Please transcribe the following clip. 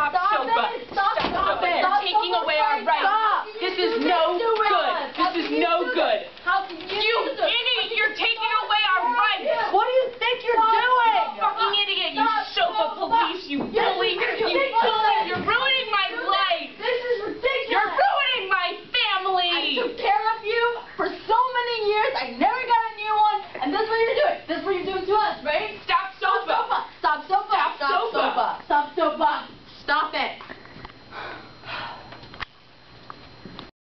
Stop, stop SOPA. It, stop, stop, stop it. Stop taking away our rights. This is no good. This is no good. You You idiot, you're taking away our rights. What do you think you're doing? You fucking idiot, you SOPA police, you